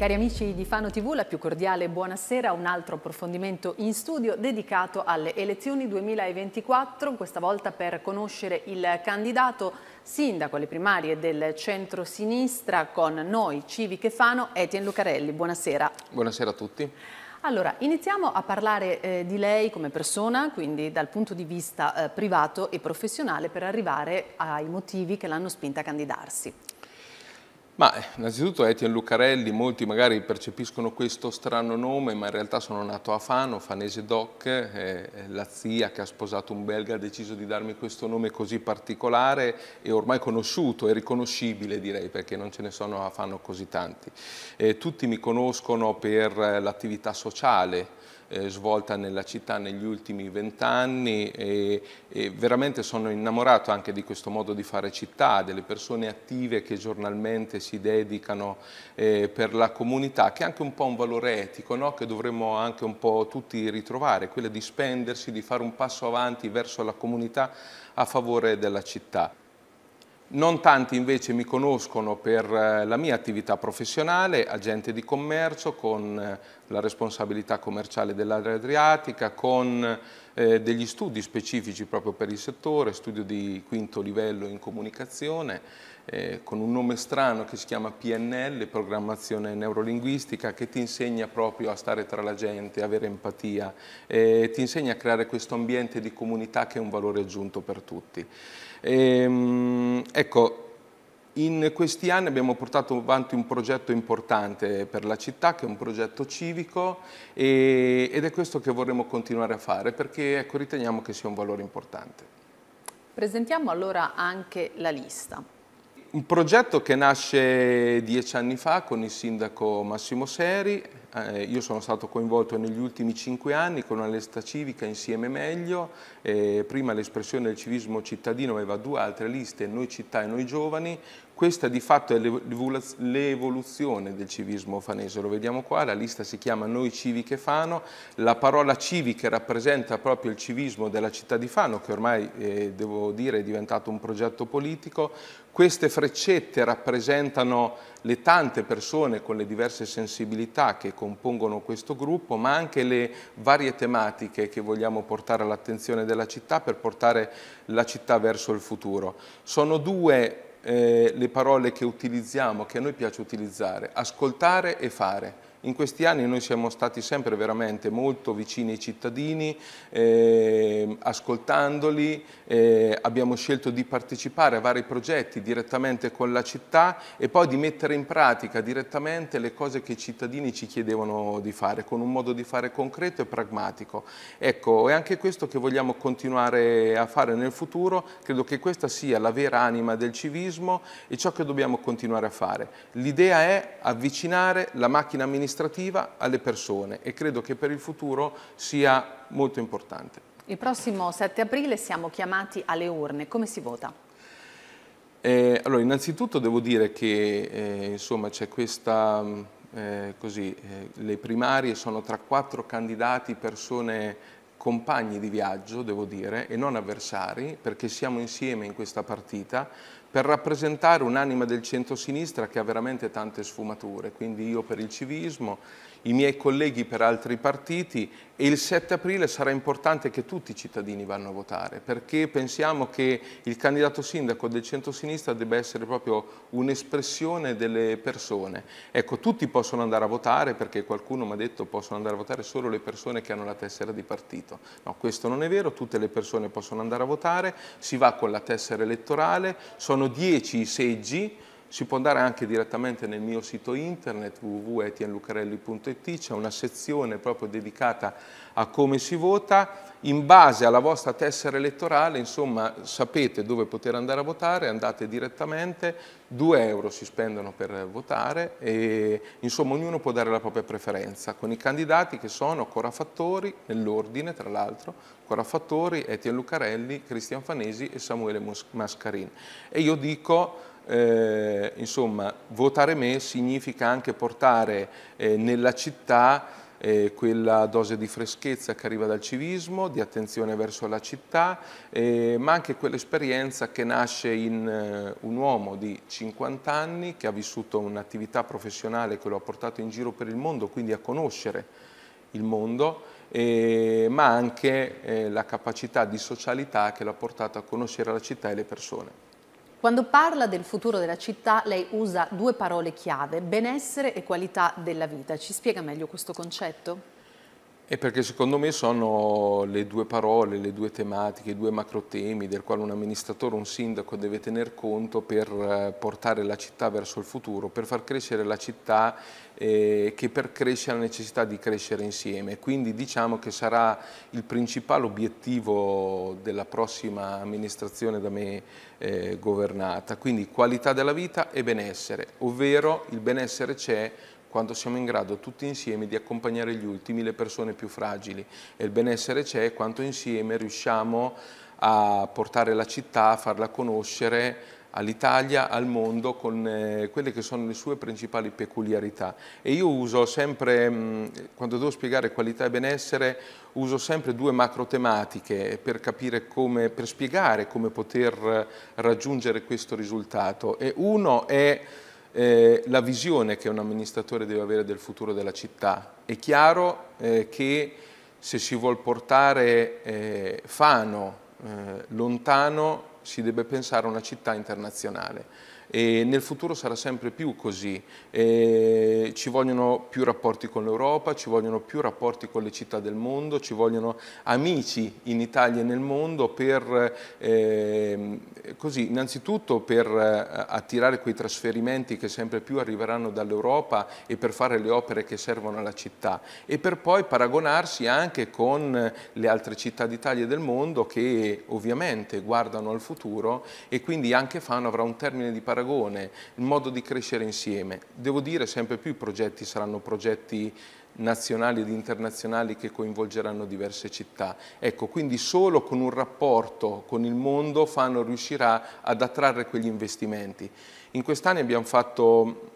Cari amici di Fano TV, la più cordiale buonasera, un altro approfondimento in studio dedicato alle elezioni 2024, questa volta per conoscere il candidato sindaco alle primarie del centro-sinistra con noi Civiche Fano, Etienne Lucarelli. Buonasera. Buonasera a tutti. Allora, iniziamo a parlare eh, di lei come persona, quindi dal punto di vista eh, privato e professionale, per arrivare ai motivi che l'hanno spinta a candidarsi. Ma innanzitutto Etienne Lucarelli, molti magari percepiscono questo strano nome, ma in realtà sono nato a Fano, Fanese Doc, eh, la zia che ha sposato un belga ha deciso di darmi questo nome così particolare e ormai conosciuto e riconoscibile direi, perché non ce ne sono a Fano così tanti. Eh, tutti mi conoscono per l'attività sociale, eh, svolta nella città negli ultimi vent'anni e, e, veramente sono innamorato anche di questo modo di fare città, delle persone attive che giornalmente si dedicano eh, per la comunità, che è anche un po' un valore etico, no? che dovremmo anche un po' tutti ritrovare, quello di spendersi, di fare un passo avanti verso la comunità a favore della città. Non tanti invece mi conoscono per eh, la mia attività professionale, agente di commercio con eh, la responsabilità commerciale dell'area adriatica, con eh, degli studi specifici proprio per il settore, studio di quinto livello in comunicazione, eh, con un nome strano che si chiama PNL, programmazione neurolinguistica, che ti insegna proprio a stare tra la gente, avere empatia, eh, ti insegna a creare questo ambiente di comunità che è un valore aggiunto per tutti. Ehm, ecco, in questi anni abbiamo portato avanti un progetto importante per la città, che è un progetto civico, e, ed è questo che vorremmo continuare a fare, perché ecco, riteniamo che sia un valore importante. Presentiamo allora anche la lista. Un progetto che nasce dieci anni fa con il sindaco Massimo Seri, eh, io sono stato coinvolto negli ultimi cinque anni con una lista civica insieme meglio, eh, prima l'espressione del civismo cittadino aveva due altre liste, Noi città e Noi giovani, questa di fatto è l'evoluzione del civismo fanese, lo vediamo qua, la lista si chiama Noi Civiche Fano, la parola civiche rappresenta proprio il civismo della città di Fano, che ormai, eh, devo dire, è diventato un progetto politico. Queste freccette rappresentano le tante persone con le diverse sensibilità che compongono questo gruppo, ma anche le varie tematiche che vogliamo portare all'attenzione della città per portare la città verso il futuro. Sono due eh, le parole che utilizziamo, che a noi piace utilizzare, ascoltare e fare. In questi anni noi siamo stati sempre veramente molto vicini ai cittadini, eh, ascoltandoli, eh, abbiamo scelto di partecipare a vari progetti direttamente con la città e poi di mettere in pratica direttamente le cose che i cittadini ci chiedevano di fare, con un modo di fare concreto e pragmatico. Ecco, è anche questo che vogliamo continuare a fare nel futuro, credo che questa sia la vera anima del civismo e ciò che dobbiamo continuare a fare. L'idea è avvicinare la macchina amministrativa amministrativa alle persone e credo che per il futuro sia molto importante. Il prossimo 7 aprile siamo chiamati alle urne, come si vota? Eh, allora, innanzitutto devo dire che eh, insomma c'è questa, eh, così, eh, le primarie sono tra quattro candidati, persone compagni di viaggio, devo dire, e non avversari, perché siamo insieme in questa partita, per rappresentare un'anima del centro-sinistra che ha veramente tante sfumature, quindi io per il civismo, i miei colleghi per altri partiti e il 7 aprile sarà importante che tutti i cittadini vanno a votare perché pensiamo che il candidato sindaco del centro-sinistra debba essere proprio un'espressione delle persone. Ecco, tutti possono andare a votare perché qualcuno mi ha detto possono andare a votare solo le persone che hanno la tessera di partito. No, questo non è vero, tutte le persone possono andare a votare, si va con la tessera elettorale, sono 10 i seggi, si può andare anche direttamente nel mio sito internet www.etienlucarelli.it, c'è una sezione proprio dedicata a come si vota. In base alla vostra tessera elettorale, insomma, sapete dove poter andare a votare, andate direttamente, 2 euro si spendono per votare e insomma ognuno può dare la propria preferenza con i candidati che sono Cora Fattori, nell'ordine tra l'altro, Cora Fattori, Etienne Lucarelli, Cristian Fanesi e Samuele Mascarin. E io dico eh, insomma, votare me significa anche portare eh, nella città eh, quella dose di freschezza che arriva dal civismo, di attenzione verso la città, eh, ma anche quell'esperienza che nasce in eh, un uomo di 50 anni che ha vissuto un'attività professionale che lo ha portato in giro per il mondo, quindi a conoscere il mondo, eh, ma anche eh, la capacità di socialità che l'ha portato a conoscere la città e le persone. Quando parla del futuro della città lei usa due parole chiave, benessere e qualità della vita. Ci spiega meglio questo concetto? E perché secondo me sono le due parole, le due tematiche, i due macro temi del quale un amministratore, un sindaco deve tener conto per eh, portare la città verso il futuro, per far crescere la città eh, che per crescere ha necessità di crescere insieme. Quindi diciamo che sarà il principale obiettivo della prossima amministrazione da me eh, governata. Quindi qualità della vita e benessere, ovvero il benessere c'è quando siamo in grado tutti insieme di accompagnare gli ultimi, le persone più fragili e il benessere c'è quando insieme riusciamo a portare la città, a farla conoscere all'Italia, al mondo, con eh, quelle che sono le sue principali peculiarità. E io uso sempre, mh, quando devo spiegare qualità e benessere, uso sempre due macro tematiche per capire come, per spiegare come poter raggiungere questo risultato. E uno è eh, la visione che un amministratore deve avere del futuro della città. È chiaro eh, che se si vuole portare eh, Fano eh, lontano si deve pensare a una città internazionale e nel futuro sarà sempre più così. E ci vogliono più rapporti con l'Europa, ci vogliono più rapporti con le città del mondo, ci vogliono amici in Italia e nel mondo per, eh, così, innanzitutto per eh, attirare quei trasferimenti che sempre più arriveranno dall'Europa e per fare le opere che servono alla città e per poi paragonarsi anche con le altre città d'Italia e del mondo che ovviamente guardano al futuro e quindi anche Fano avrà un termine di paragone paragone, il modo di crescere insieme. Devo dire sempre più i progetti saranno progetti nazionali ed internazionali che coinvolgeranno diverse città. Ecco, quindi solo con un rapporto con il mondo Fano riuscirà ad attrarre quegli investimenti. In quest'anni abbiamo,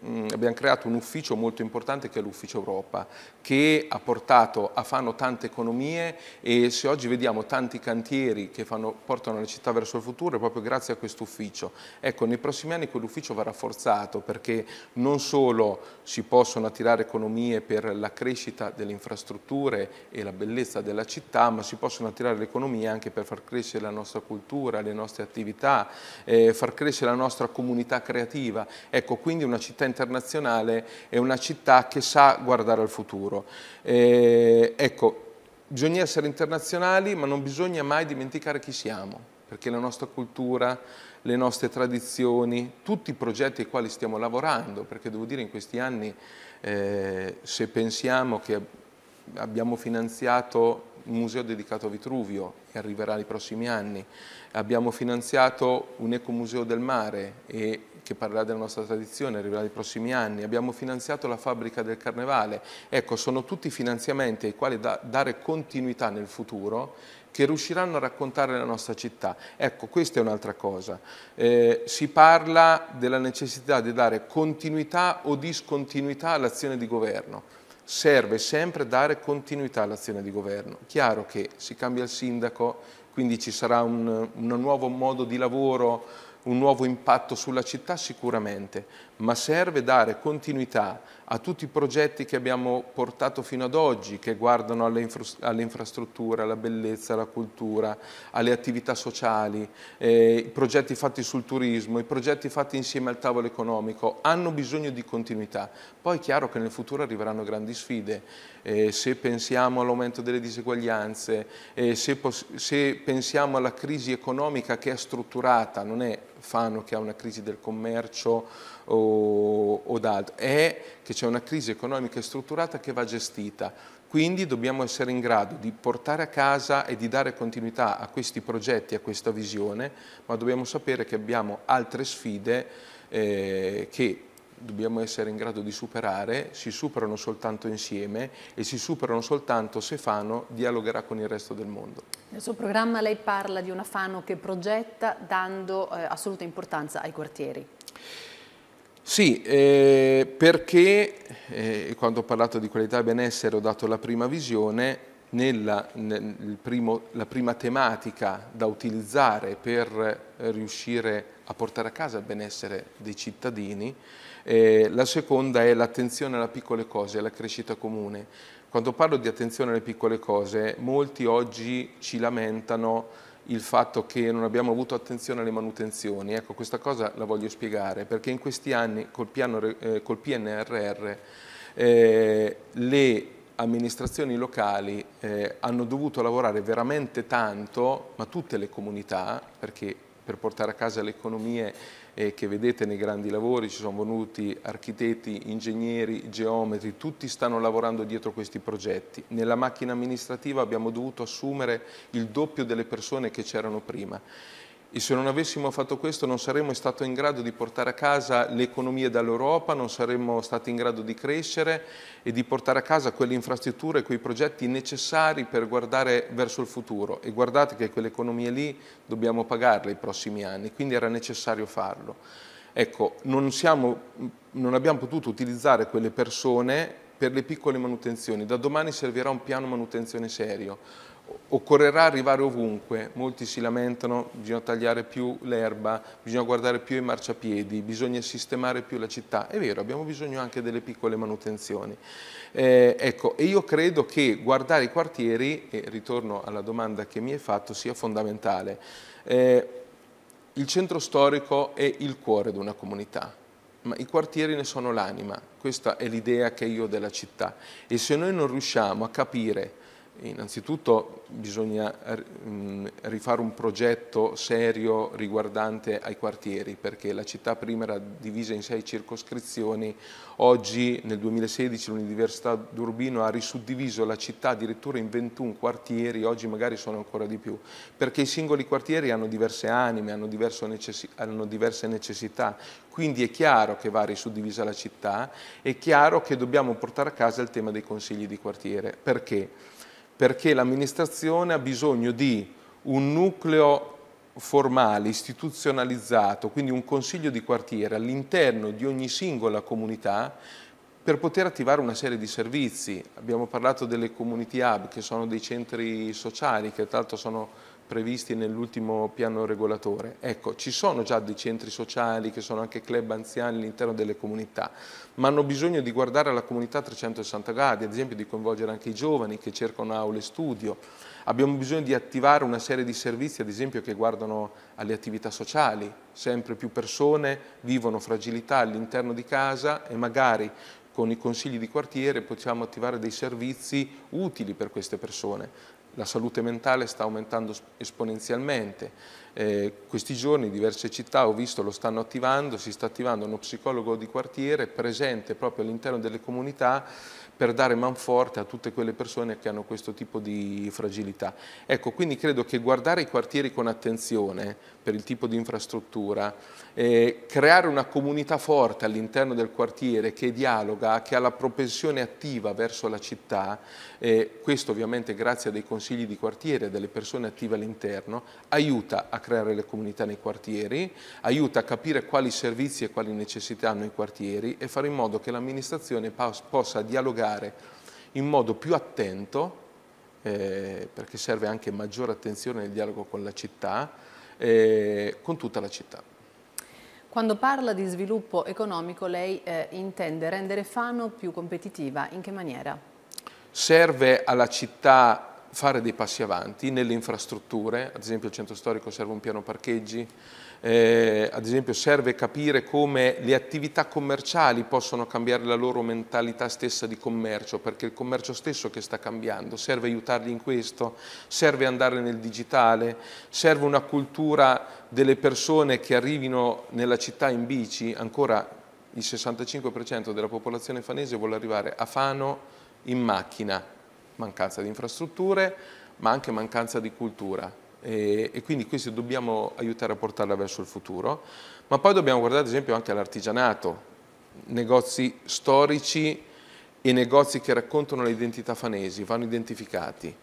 abbiamo, creato un ufficio molto importante che è l'Ufficio Europa, che ha portato a Fano tante economie e se oggi vediamo tanti cantieri che fanno, portano la città verso il futuro è proprio grazie a questo ufficio. Ecco, nei prossimi anni quell'ufficio va rafforzato perché non solo si possono attirare economie per la crescita delle infrastrutture e la bellezza della città, ma si possono attirare le economie anche per far crescere la nostra cultura, le nostre attività, eh, far crescere la nostra comunità creativa. Ecco, quindi una città internazionale è una città che sa guardare al futuro. Eh, ecco, bisogna essere internazionali ma non bisogna mai dimenticare chi siamo, perché la nostra cultura, le nostre tradizioni, tutti i progetti ai quali stiamo lavorando, perché devo dire in questi anni eh, se pensiamo che abbiamo finanziato un museo dedicato a Vitruvio che arriverà nei prossimi anni, abbiamo finanziato un ecomuseo del mare e che parlerà della nostra tradizione, arriverà nei prossimi anni, abbiamo finanziato la fabbrica del carnevale, ecco sono tutti finanziamenti ai quali da, dare continuità nel futuro che riusciranno a raccontare la nostra città. Ecco, questa è un'altra cosa. Eh, si parla della necessità di dare continuità o discontinuità all'azione di governo. Serve sempre dare continuità all'azione di governo. Chiaro che si cambia il sindaco, quindi ci sarà un, un nuovo modo di lavoro, un nuovo impatto sulla città sicuramente, ma serve dare continuità a tutti i progetti che abbiamo portato fino ad oggi, che guardano alle, infra alle infrastrutture, alla bellezza, alla cultura, alle attività sociali, eh, i progetti fatti sul turismo, i progetti fatti insieme al tavolo economico, hanno bisogno di continuità. Poi è chiaro che nel futuro arriveranno grandi sfide, eh, se pensiamo all'aumento delle diseguaglianze, eh, se, se pensiamo alla crisi economica che è strutturata, non è Fano che ha una crisi del commercio o, o d'altro, è che c'è una crisi economica e strutturata che va gestita. Quindi dobbiamo essere in grado di portare a casa e di dare continuità a questi progetti, a questa visione, ma dobbiamo sapere che abbiamo altre sfide eh, che dobbiamo essere in grado di superare, si superano soltanto insieme e si superano soltanto se Fano dialogherà con il resto del mondo. Nel suo programma lei parla di una Fano che progetta dando eh, assoluta importanza ai quartieri. Sì, eh, perché eh, quando ho parlato di qualità e benessere ho dato la prima visione, nella, nel primo, la prima tematica da utilizzare per riuscire a portare a casa il benessere dei cittadini, eh, la seconda è l'attenzione alle piccole cose, alla crescita comune. Quando parlo di attenzione alle piccole cose, molti oggi ci lamentano il fatto che non abbiamo avuto attenzione alle manutenzioni. Ecco, questa cosa la voglio spiegare, perché in questi anni col, piano, eh, col PNRR eh, le amministrazioni locali eh, hanno dovuto lavorare veramente tanto, ma tutte le comunità, perché per portare a casa le economie eh, che vedete nei grandi lavori, ci sono venuti architetti, ingegneri, geometri, tutti stanno lavorando dietro questi progetti. Nella macchina amministrativa abbiamo dovuto assumere il doppio delle persone che c'erano prima e se non avessimo fatto questo non saremmo stati in grado di portare a casa le economie dall'Europa, non saremmo stati in grado di crescere e di portare a casa quelle infrastrutture, quei progetti necessari per guardare verso il futuro. E guardate che quelle economie lì dobbiamo pagarle i prossimi anni, quindi era necessario farlo. Ecco, non, siamo, non abbiamo potuto utilizzare quelle persone per le piccole manutenzioni. Da domani servirà un piano manutenzione serio occorrerà arrivare ovunque, molti si lamentano, bisogna tagliare più l'erba, bisogna guardare più i marciapiedi, bisogna sistemare più la città, è vero, abbiamo bisogno anche delle piccole manutenzioni. Eh, ecco, e io credo che guardare i quartieri, e ritorno alla domanda che mi hai fatto, sia fondamentale. Eh, il centro storico è il cuore di una comunità, ma i quartieri ne sono l'anima, questa è l'idea che io ho della città e se noi non riusciamo a capire Innanzitutto bisogna mm, rifare un progetto serio riguardante ai quartieri perché la città prima era divisa in sei circoscrizioni, oggi nel 2016 l'Università d'Urbino ha risuddiviso la città addirittura in 21 quartieri, oggi magari sono ancora di più, perché i singoli quartieri hanno diverse anime, hanno, necessi hanno diverse necessità, quindi è chiaro che va risuddivisa la città, è chiaro che dobbiamo portare a casa il tema dei consigli di quartiere. Perché? Perché l'amministrazione ha bisogno di un nucleo formale, istituzionalizzato, quindi un consiglio di quartiere all'interno di ogni singola comunità per poter attivare una serie di servizi. Abbiamo parlato delle community hub che sono dei centri sociali che tra l'altro sono previsti nell'ultimo piano regolatore. Ecco, ci sono già dei centri sociali che sono anche club anziani all'interno delle comunità, ma hanno bisogno di guardare alla comunità 360 gradi, ad esempio di coinvolgere anche i giovani che cercano aule studio. Abbiamo bisogno di attivare una serie di servizi, ad esempio, che guardano alle attività sociali. Sempre più persone vivono fragilità all'interno di casa e magari con i consigli di quartiere possiamo attivare dei servizi utili per queste persone la salute mentale sta aumentando esponenzialmente. Eh, questi giorni diverse città, ho visto, lo stanno attivando, si sta attivando uno psicologo di quartiere presente proprio all'interno delle comunità per dare manforte a tutte quelle persone che hanno questo tipo di fragilità. Ecco, quindi credo che guardare i quartieri con attenzione per il tipo di infrastruttura, eh, creare una comunità forte all'interno del quartiere che dialoga, che ha la propensione attiva verso la città, eh, questo ovviamente grazie a dei consigli di quartiere, e delle persone attive all'interno, aiuta a creare le comunità nei quartieri, aiuta a capire quali servizi e quali necessità hanno i quartieri e fare in modo che l'amministrazione possa dialogare dialogare in modo più attento, eh, perché serve anche maggiore attenzione nel dialogo con la città, eh, con tutta la città. Quando parla di sviluppo economico lei eh, intende rendere Fano più competitiva, in che maniera? Serve alla città fare dei passi avanti nelle infrastrutture, ad esempio il centro storico serve un piano parcheggi, eh, ad esempio serve capire come le attività commerciali possono cambiare la loro mentalità stessa di commercio, perché il commercio stesso che sta cambiando, serve aiutarli in questo, serve andare nel digitale, serve una cultura delle persone che arrivino nella città in bici, ancora il 65% della popolazione fanese vuole arrivare a Fano in macchina, mancanza di infrastrutture, ma anche mancanza di cultura. E, e, quindi questi dobbiamo aiutare a portarla verso il futuro, ma poi dobbiamo guardare ad esempio anche all'artigianato, negozi storici e negozi che raccontano le identità fanesi, vanno identificati,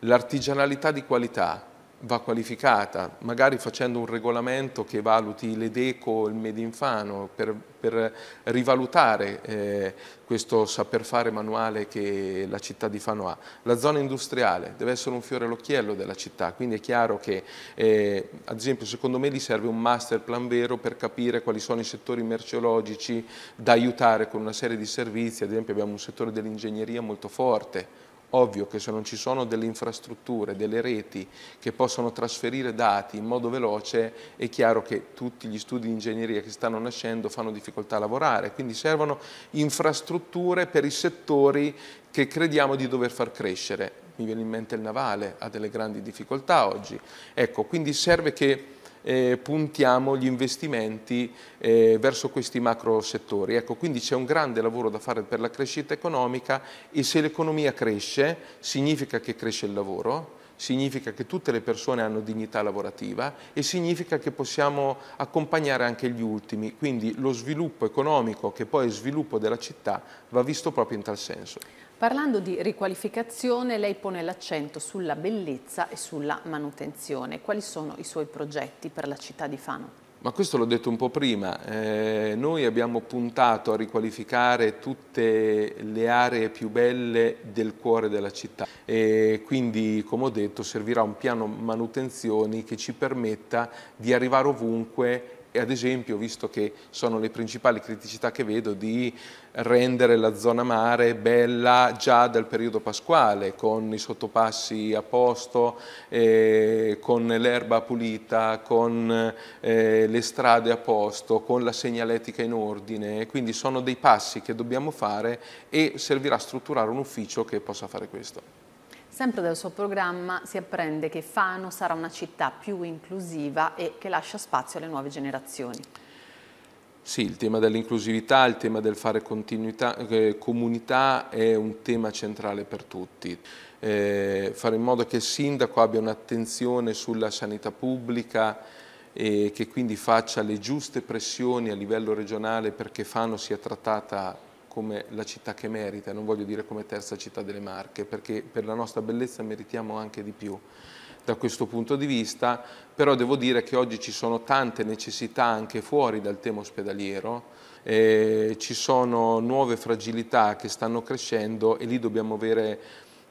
l'artigianalità di qualità, va qualificata, magari facendo un regolamento che valuti l'EDECO, il Made in Fano, per, per rivalutare eh, questo saper fare manuale che la città di Fano ha. La zona industriale deve essere un fiore all'occhiello della città, quindi è chiaro che, eh, ad esempio, secondo me gli serve un master plan vero per capire quali sono i settori merceologici da aiutare con una serie di servizi, ad esempio abbiamo un settore dell'ingegneria molto forte, Ovvio che se non ci sono delle infrastrutture, delle reti che possono trasferire dati in modo veloce, è chiaro che tutti gli studi di ingegneria che stanno nascendo fanno difficoltà a lavorare, quindi servono infrastrutture per i settori che crediamo di dover far crescere. Mi viene in mente il navale, ha delle grandi difficoltà oggi. Ecco, quindi serve che eh, puntiamo gli investimenti eh, verso questi macro settori. Ecco, quindi c'è un grande lavoro da fare per la crescita economica e se l'economia cresce significa che cresce il lavoro, significa che tutte le persone hanno dignità lavorativa e significa che possiamo accompagnare anche gli ultimi, quindi lo sviluppo economico che poi è sviluppo della città va visto proprio in tal senso. Parlando di riqualificazione, lei pone l'accento sulla bellezza e sulla manutenzione. Quali sono i suoi progetti per la città di Fano? Ma questo l'ho detto un po' prima, eh, noi abbiamo puntato a riqualificare tutte le aree più belle del cuore della città e quindi come ho detto servirà un piano manutenzioni che ci permetta di arrivare ovunque e ad esempio, visto che sono le principali criticità che vedo, di rendere la zona mare bella già dal periodo pasquale, con i sottopassi a posto, eh, con l'erba pulita, con eh, le strade a posto, con la segnaletica in ordine, quindi sono dei passi che dobbiamo fare e servirà a strutturare un ufficio che possa fare questo. Sempre dal suo programma si apprende che Fano sarà una città più inclusiva e che lascia spazio alle nuove generazioni. Sì, il tema dell'inclusività, il tema del fare eh, comunità è un tema centrale per tutti. Eh, fare in modo che il sindaco abbia un'attenzione sulla sanità pubblica e che quindi faccia le giuste pressioni a livello regionale perché Fano sia trattata come la città che merita, non voglio dire come terza città delle Marche, perché per la nostra bellezza meritiamo anche di più da questo punto di vista, però devo dire che oggi ci sono tante necessità anche fuori dal tema ospedaliero, eh, ci sono nuove fragilità che stanno crescendo e lì dobbiamo avere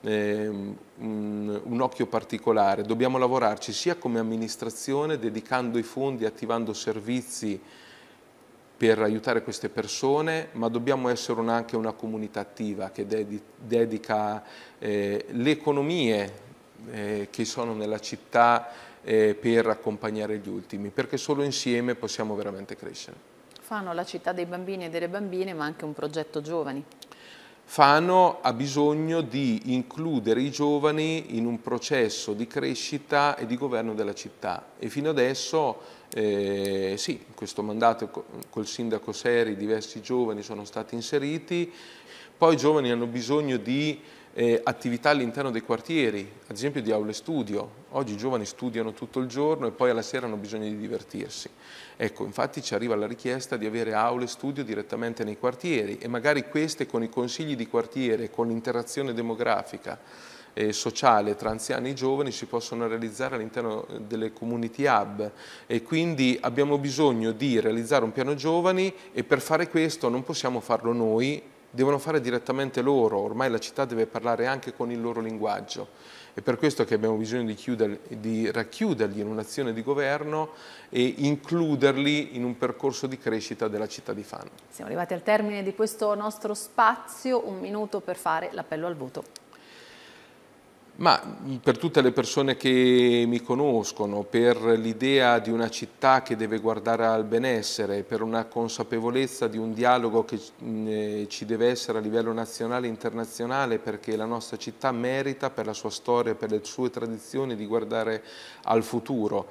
eh, un, un, occhio particolare, dobbiamo lavorarci sia come amministrazione dedicando i fondi, attivando servizi per aiutare queste persone, ma dobbiamo essere un, anche una comunità attiva che dedica eh, le economie eh, che sono nella città eh, per accompagnare gli ultimi, perché solo insieme possiamo veramente crescere. Fano la città dei bambini e delle bambine, ma anche un progetto giovani. Fano ha bisogno di includere i giovani in un processo di crescita e di governo della città. E fino adesso eh, sì, in questo mandato col sindaco Seri diversi giovani sono stati inseriti, poi i giovani hanno bisogno di eh, attività all'interno dei quartieri, ad esempio di aule studio. Oggi i giovani studiano tutto il giorno e poi alla sera hanno bisogno di divertirsi. Ecco, infatti ci arriva la richiesta di avere aule studio direttamente nei quartieri e magari queste con i consigli di quartiere, con l'interazione demografica, eh, sociale tra anziani e giovani si possono realizzare all'interno eh, delle community hub e quindi abbiamo bisogno di realizzare un piano giovani e per fare questo non possiamo farlo noi, devono fare direttamente loro, ormai la città deve parlare anche con il loro linguaggio. È per questo che abbiamo bisogno di, chiuder, di racchiuderli in un'azione di governo e includerli in un percorso di crescita della città di Fano. Siamo arrivati al termine di questo nostro spazio, un minuto per fare l'appello al voto. Ma per tutte le persone che mi conoscono, per l'idea di una città che deve guardare al benessere, per una consapevolezza di un dialogo che eh, ci deve essere a livello nazionale e internazionale, perché la nostra città merita per la sua storia, per le sue tradizioni di guardare al futuro.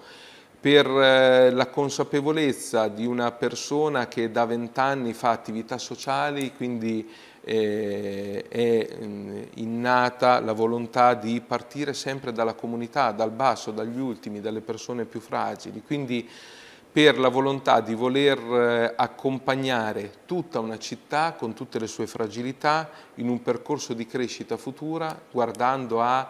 Per eh, la consapevolezza di una persona che da vent'anni fa attività sociali, quindi eh, è mm, innata la volontà di partire sempre dalla comunità, dal basso, dagli ultimi, dalle persone più fragili. Quindi per la volontà di voler eh, accompagnare tutta una città con tutte le sue fragilità in un percorso di crescita futura guardando a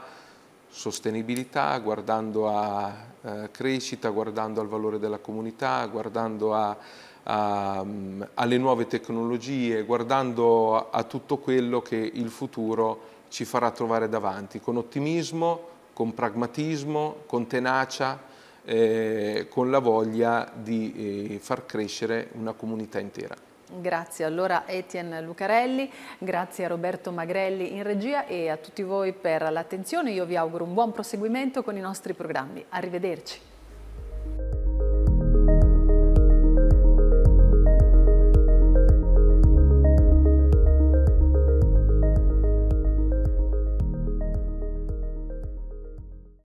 sostenibilità, guardando a eh, crescita, guardando al valore della comunità, guardando a, a, alle nuove tecnologie, guardando a, a tutto quello che il futuro ci farà trovare davanti, con ottimismo, con pragmatismo, con tenacia, eh, con la voglia di eh, far crescere una comunità intera. Grazie allora Etienne Lucarelli, grazie a Roberto Magrelli in regia e a tutti voi per l'attenzione. Io vi auguro un buon proseguimento con i nostri programmi. Arrivederci.